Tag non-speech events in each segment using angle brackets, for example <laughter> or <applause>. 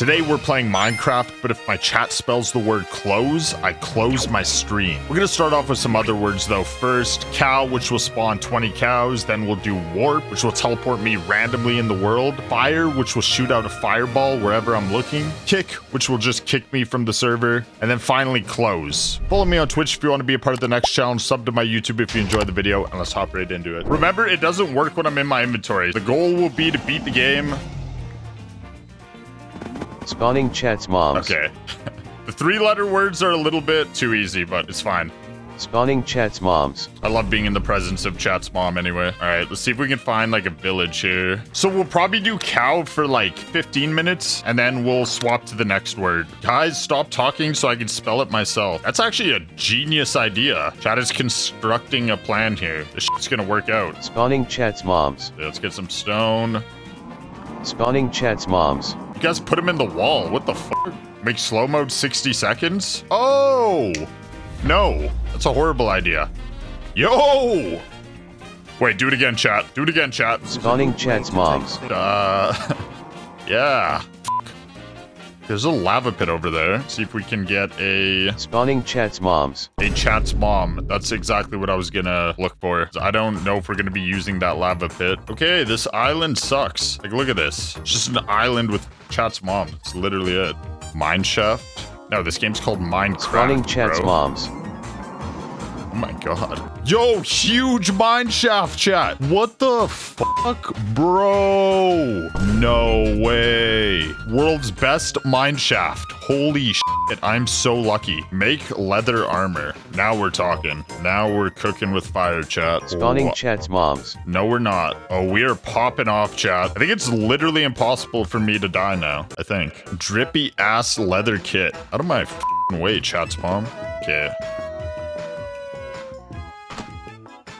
Today we're playing Minecraft, but if my chat spells the word close, I close my stream. We're gonna start off with some other words though. First, cow, which will spawn 20 cows. Then we'll do warp, which will teleport me randomly in the world. Fire, which will shoot out a fireball wherever I'm looking. Kick, which will just kick me from the server. And then finally, close. Follow me on Twitch if you want to be a part of the next challenge. Sub to my YouTube if you enjoyed the video, and let's hop right into it. Remember, it doesn't work when I'm in my inventory. The goal will be to beat the game Spawning chats moms. Okay. <laughs> the three letter words are a little bit too easy, but it's fine. Spawning chats moms. I love being in the presence of chat's mom anyway. All right, let's see if we can find like a village here. So we'll probably do cow for like 15 minutes and then we'll swap to the next word. Guys, stop talking so I can spell it myself. That's actually a genius idea. Chat is constructing a plan here. This shit's gonna work out. Spawning chats moms. Okay, let's get some stone. Spawning chats moms. You guys put him in the wall. What the fuck? Make slow mode 60 seconds? Oh! No. That's a horrible idea. Yo! Wait, do it again, chat. Do it again, chat. Spawning chats moms. Uh, <laughs> yeah. There's a lava pit over there. See if we can get a Spawning chats moms. a chat's mom. That's exactly what I was gonna look for. I don't know if we're gonna be using that lava pit. Okay, this island sucks. Like, look at this. It's just an island with chat's mom. That's literally it. Mine shaft. No, this game's called Minecraft. Spawning chats bro. moms. Oh my god. Yo, huge mine shaft chat. What the fuck, bro? No way. World's best mine shaft. Holy shit, I'm so lucky. Make leather armor. Now we're talking. Now we're cooking with fire chat. Spawning Wha- chats moms. no, we're not. Oh, we are popping off, chat. I think it's literally impossible for me to die now. I think. Drippy ass leather kit. Out of my way, chat's mom. Okay.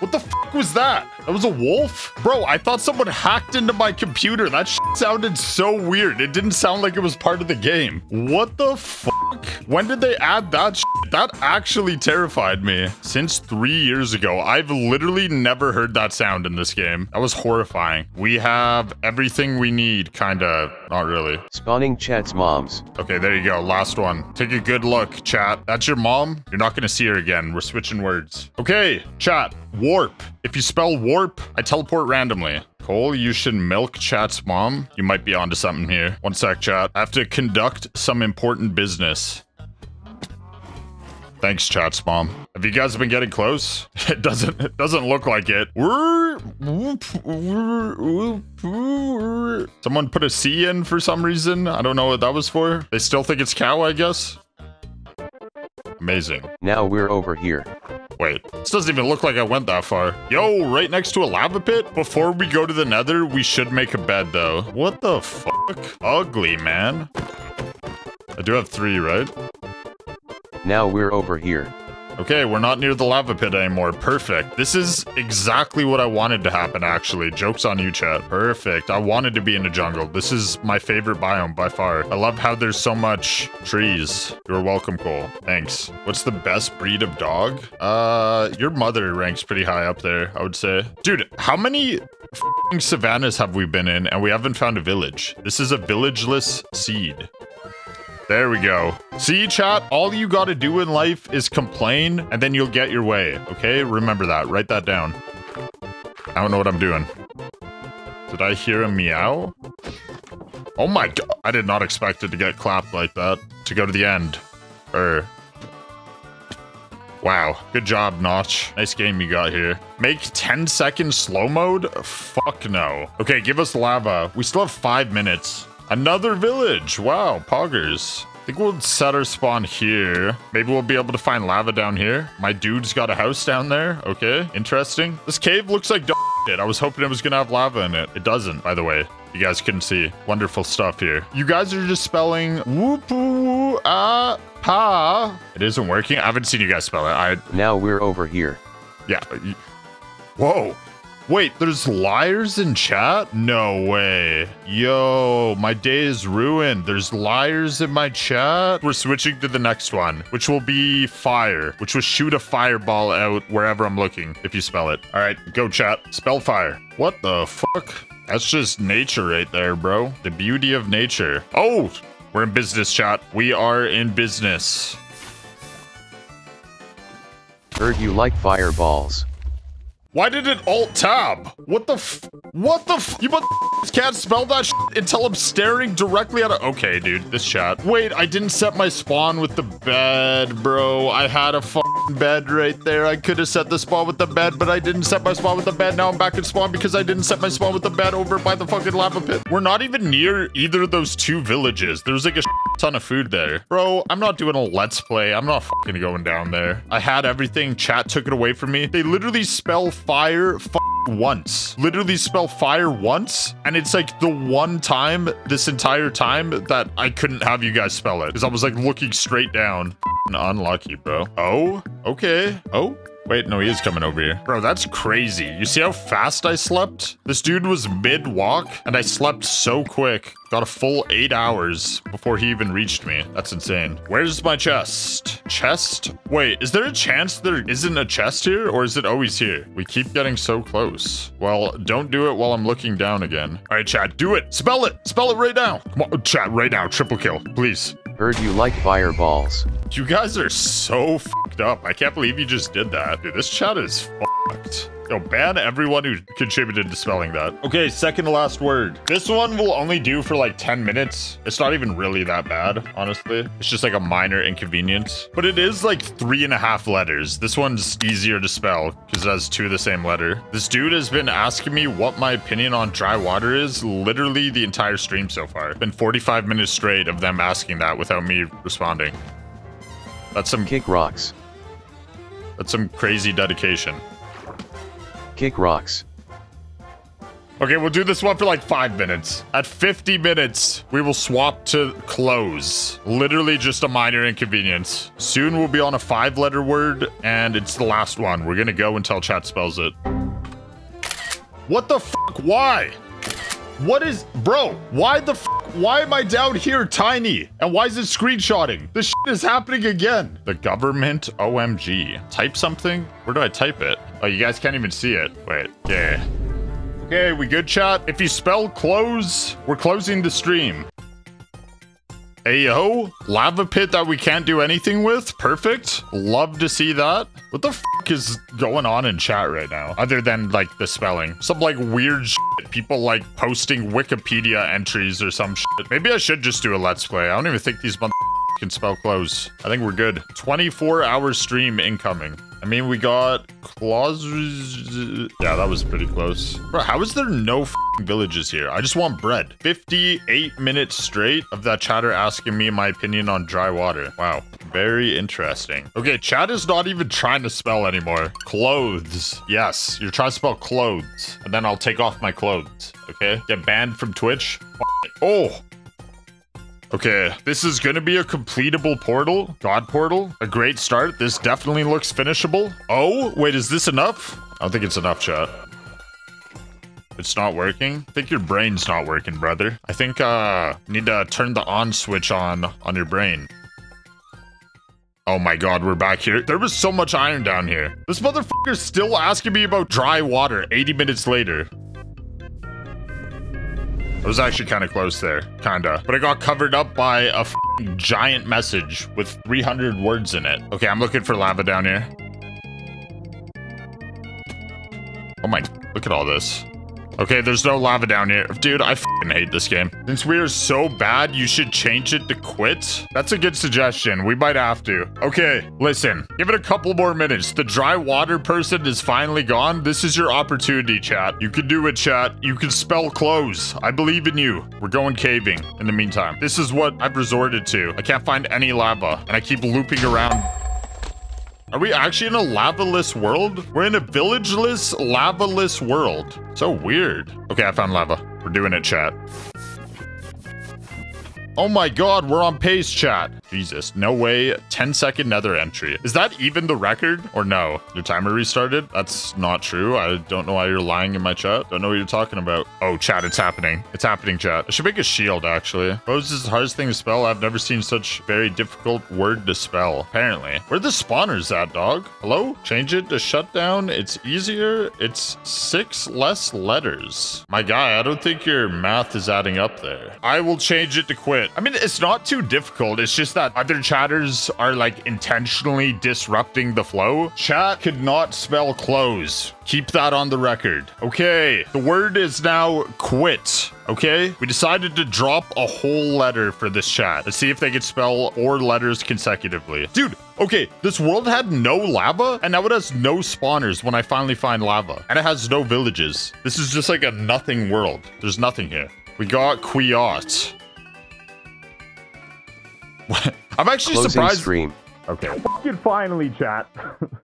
What the fuck was that? That was a wolf? Bro, I thought someone hacked into my computer. That sounded so weird. It didn't sound like it was part of the game. What the fuck? When did they add that? That actually terrified me. Since three years ago, I've literally never heard that sound in this game. That was horrifying. We have everything we need, kinda. Not really. Spawning chats moms. Okay, there you go. Last one. Take a good look, chat. That's your mom? You're not gonna see her again. We're switching words. Okay, chat. Warp. If you spell warp, I teleport randomly. Kohl, you should milk chat's mom. You might be onto something here. One sec, chat. I have to conduct some important business. Thanks, chat's mom. Have you guys been getting close? <laughs> It doesn't. It doesn't look like it. Someone put a C in for some reason. I don't know what that was for. They still think it's cow, I guess. Amazing. Now we're over here. Wait, this doesn't even look like I went that far. Yo, right next to a lava pit? Before we go to the nether, we should make a bed, though. What the fuck? Ugly, man. I do have three, right? Now we're over here. Okay, we're not near the lava pit anymore. Perfect. This is exactly what I wanted to happen, actually. Joke's on you, chat. Perfect. I wanted to be in the jungle. This is my favorite biome by far. I love how there's so much trees. You're welcome, Kohl. Thanks. What's the best breed of dog? Uh, your mother ranks pretty high up there, I would say. Dude, how many savannas have we been in and we haven't found a village? This is a villageless seed. There we go. See, chat? All you gotta do in life is complain, and then you'll get your way, okay? Remember that. Write that down. I don't know what I'm doing. Did I hear a meow? Oh my god. I did not expect it to get clapped like that. To go to the end. Er. Wow. Good job, Notch. Nice game you got here. Make 10 second slow mode? Fuck no. Okay, give us lava. We still have five minutes. Another village. Wow, poggers. I think we'll set our spawn here. Maybe we'll be able to find lava down here. My dude's got a house down there. Okay, interesting. This cave looks like shit. I was hoping it was gonna have lava in it. It doesn't, by the way. You guys couldn't see. Wonderful stuff here. You guys are just spelling whoop woo ah pa. It isn't working. I haven't seen you guys spell it. I Now we're over here. yeah. Whoa. Wait, there's liars in chat? No way. Yo, my day is ruined. There's liars in my chat. We're switching to the next one, which will be fire, which will shoot a fireball out wherever I'm looking, if you spell it. All right, go chat. Spell fire. What the fuck? That's just nature right there, bro. The beauty of nature. Oh, We're in business, chat. We are in business. Heard you like fireballs. Why did it alt tab? What the f- What the f- You but can't spell that until I'm staring directly at it. Okay, dude, this chat. Wait, I didn't set my spawn with the bed, bro. I had a bed right there. I could have set the spawn with the bed, but I didn't set my spawn with the bed. Now I'm back in spawn because I didn't set my spawn with the bed over by the fucking lava pit. We're not even near either of those two villages. There's like a ton of food there. Bro, I'm not doing a let's play. I'm not fucking going down there. I had everything. Chat took it away from me. They literally spell fire once. Literally spell fire once. And it's like the one time this entire time that I couldn't have you guys spell it. Because I was like looking straight down. Unlucky, bro. Oh, okay. Oh, Wait, no, he is coming over here. Bro, that's crazy. You see how fast I slept? This dude was mid-walk, and I slept so quick. Got a full eight hours before he even reached me. That's insane. Where's my chest? Chest? Wait, is there a chance there isn't a chest here, or is it always here? We keep getting so close. Well, don't do it while I'm looking down again. All right, chat, do it. Spell it. Spell it right now. Come on, chat, right now. Triple kill, please. Heard you like fireballs. You guys are so fucked up. I can't believe you just did that. Dude, this chat is. Yo, ban everyone who contributed to spelling that. Okay, second to last word. This one will only do for like 10 minutes. It's not even really that bad, honestly. It's just like a minor inconvenience. But it is like three and a half letters. This one's easier to spell because it has two of the same letter. This dude has been asking me what my opinion on dry water is literally the entire stream so far. It's been 45 minutes straight of them asking that without me responding. That's some Kick rocks. that's some crazy dedication. Kick rocks. Okay, we'll do this one for like five minutes. At 50 minutes, we will swap to close. Literally just a minor inconvenience. Soon we'll be on a five letter word, and it's the last one. We're gonna go until chat spells it. What the fuck? Why? What is, bro, why the fuck, why am I down here tiny? And why is it screenshotting? This shit is happening again. The government OMG. Type something? Where do I type it? Oh, you guys can't even see it. Wait, yeah. Okay, we good, chat? If you spell close, we're closing the stream. Ayo, lava pit that we can't do anything with. Perfect. Love to see that. What the f is going on in chat right now? Other than like the spelling. Some like weird shit. People like posting Wikipedia entries or some shit. Maybe I should just do a let's play. I don't even think these mother can spell close. I think we're good. 24 hour stream incoming. I mean, we got claws. Yeah, that was pretty close. Bro, how is there no villages here? I just want bread. 58 minutes straight of that chatter asking me my opinion on dry water. Wow, very interesting. Okay, chat is not even trying to spell anymore. Clothes. Yes, you're trying to spell clothes. And then I'll take off my clothes. Okay? Get banned from Twitch. Oh, Okay, this is gonna be a completable portal. God portal. A great start. This definitely looks finishable. Oh, wait, is this enough? I don't think it's enough, chat. It's not working? I think your brain's not working, brother. I think, uh, need to turn the on switch on on your brain. Oh my god, we're back here. There was so much iron down here. This motherfucker's still asking me about dry water 80 minutes later. I was actually kind of close there, kinda. But I got covered up by a giant message with 300 words in it. Okay, I'm looking for lava down here. Oh my, look at all this. Okay, there's no lava down here. Dude, I hate this game. Since we are so bad, you should change it to quit. That's a good suggestion. We might have to. Okay, listen. Give it a couple more minutes. The dry water person is finally gone. This is your opportunity, chat. You can do it, chat. You can spell close. I believe in you. We're going caving in the meantime. This is what I've resorted to. I can't find any lava, and I keep looping around are we actually in a lava-less world? We're in a villageless, lava-less world. So weird. Okay, I found lava. We're doing it, chat. Oh my god, we're on pace, chat. Jesus, no way. 10 second nether entry. Is that even the record or no? Your timer restarted? That's not true. I don't know why you're lying in my chat. Don't know what you're talking about. Oh, chat, it's happening. It's happening, chat. I should make a shield, actually. Rose is the hardest thing to spell. I've never seen such very difficult word to spell, apparently. Where the spawners at, dog? Hello? Change it to shutdown. It's easier. It's six less letters. My guy, I don't think your math is adding up there. I will change it to quit. I mean, it's not too difficult. It's just that other chatters are like intentionally disrupting the flow. Chat could not spell close. Keep that on the record. Okay, the word is now quit. Okay, we decided to drop a whole letter for this chat. Let's see if they can spell four letters consecutively. Dude, okay, this world had no lava, and now it has no spawners when I finally find lava. And it has no villages. This is just like a nothing world. There's nothing here. We got Quiot. <laughs> I'm actually Closing surprised. stream. Okay. Fucking finally, chat. <laughs>